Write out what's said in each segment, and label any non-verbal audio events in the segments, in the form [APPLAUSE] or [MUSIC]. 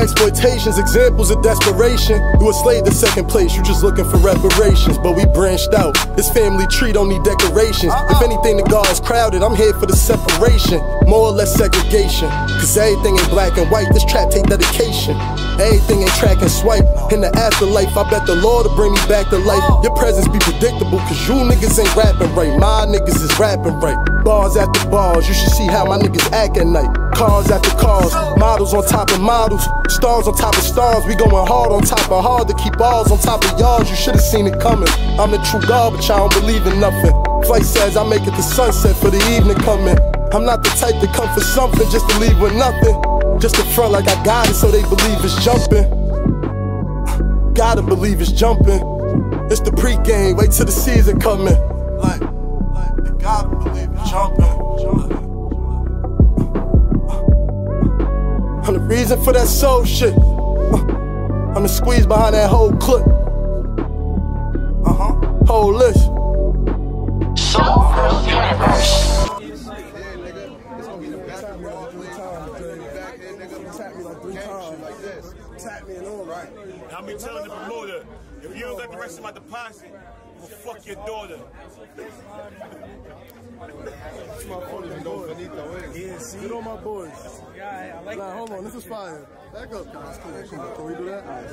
Exploitation's examples of desperation. You a slave to second place, you just looking for reparations. But we branched out. This family tree don't need decorations. If uh-uh. anything, the gar's crowded. I'm here for the separation. More or less segregation. Cause everything ain't black and white. This trap take dedication. Everything ain't track and swipe. In the afterlife, I bet the Lord will bring me back to life. Uh-huh. Your presence be predictable, cause you niggas ain't rapping right. My niggas is rapping right. Bars after bars, you should see how my niggas act at night. Cars after cars, models on top of models, stars on top of stars. We going hard on top of hard to keep ours on top of yours. You should have seen it coming. I'm the true God, but y'all don't believe in nothing. Flight says I make it to sunset for the evening coming. I'm not the type to come for something just to leave with nothing. Just to front like I got it so they believe it's jumping. Gotta believe it's jumping. It's the pregame, wait till the season coming. Like, like, gotta believe it's jumping. I'm reason for that soul shit. I'm the squeeze behind that whole clip. Uh huh. Whole list. Soul Universe. I've been telling the promoter, if you don't got the rest of my deposit, I'm gonna fuck your daughter. Yeah, see? Good on my boys. Yeah, I like Nah, hold on, this is fire. Back up, guys. Come on, come. Can we do that?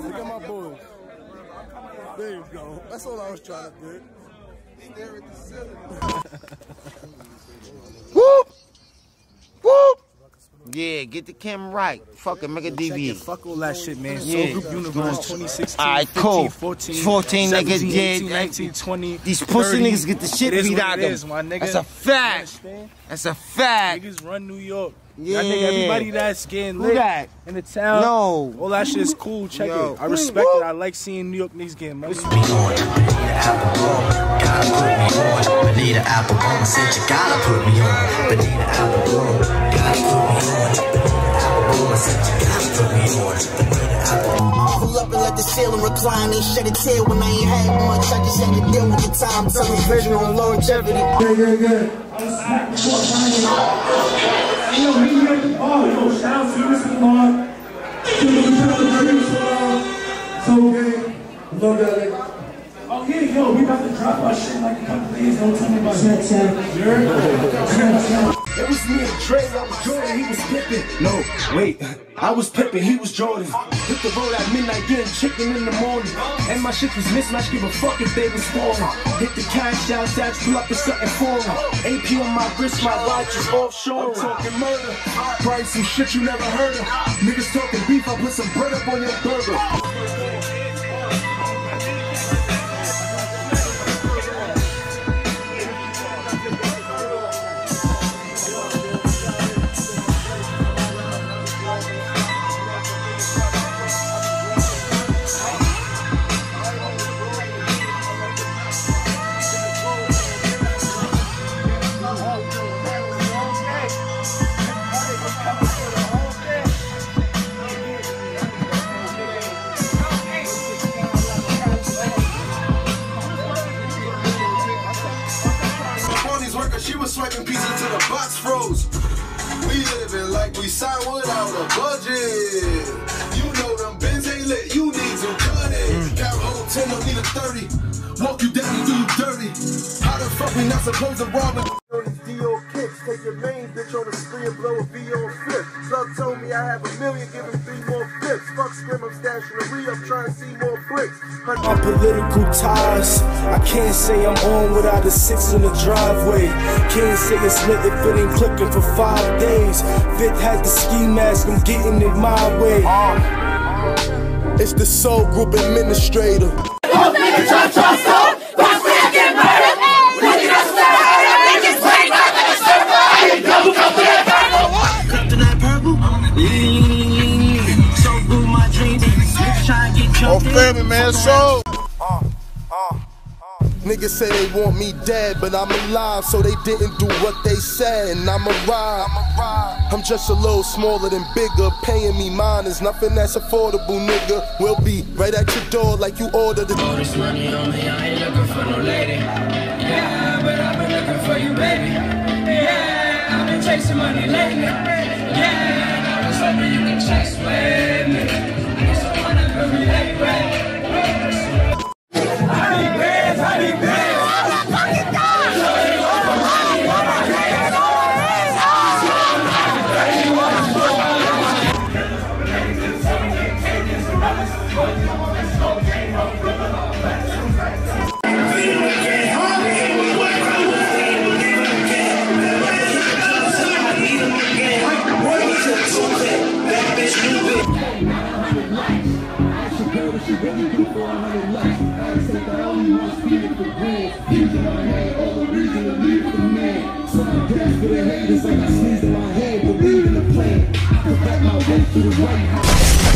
Look at my boys. There you go. That's all I was trying to do. [LAUGHS] Whoop! Yeah, get the camera right. Fuck Fucking make a DV. it. Fuck all that shit, man. Yeah. Soul Group Universe 2016, Alright, 15, cool. 14, 14 niggas 17, dead. 18, 19, 20. These pussy 30. niggas get the shit beat out it of them. my nigga. That's a fact. That's a fact. Niggas run New York. Yeah. Y'all nigga, everybody that's getting lit that? in the town. No. All that shit is cool. Check Yo. it. I respect it. I like seeing New York niggas getting money. Bonita Applebum said you gotta put me on. Bonita Applebum, gotta put me on. Applebum said you gotta put me on. Bonita Applebum. Pull up and let the ceiling recline. Ain't shed a tear when I ain't had much. I just had to deal with the time. Television on longevity. Yeah, yeah, yeah. Yo, meet me at the bar. Yo, shout out to Mr. Lamar. To the Lieutenant Producer. So, okay. Love that nigga. Yeah, yo, we about to drop our shit in like a couple days. Don't tell me about that. You heard? It was me and Dre, I was Jordan, he was Pippen. No, wait, I was Pippen, he was Jordan. Hit the road at midnight, getting chicken in the morning. And my shit was mismatched, give a fuck if they was foreign. Hit the cash out, stats, pull up in something foreign. AP on my wrist, my watch is offshore. I'm talking murder, probably some shit you never heard of. Niggas talking beef, I put some bread up on your burger. She was swiping pizza till the box froze. We living like we signed without a budget. You know them bins ain't lit, you need some money. Mm. Got a whole 10, don't need a 30. Walk you down and do you dirty. How the fuck we not supposed to rob a on these Dior kicks, take your main bitch on the spree and blow a V on flip. Slug told me I have a million, give him three more flips. Fuck scrim, I'm stashing a re up, trying to see more bricks. My political ties, I can't say I'm on without a six in the driveway. Can't say it's lit if it ain't clicking for five days. Fifth had the ski mask, I'm getting it my way. It's the Soul Group Administrator. After purple, so good my dreams. Bitch try to get Oh, jumped in. family, man. So. Niggas say they want me dead, but I'm alive, so they didn't do what they said, and I'm a ride. I'm just a little smaller than bigger. Paying me mine is nothing that's affordable, nigga. We'll be right at your door like you ordered it. All this money on me, I ain't looking for no lady. Yeah, She really do 400 left. I accept that only one speed. Haters like I sneezed in my head, believe in the plan. I can back my way through the White House.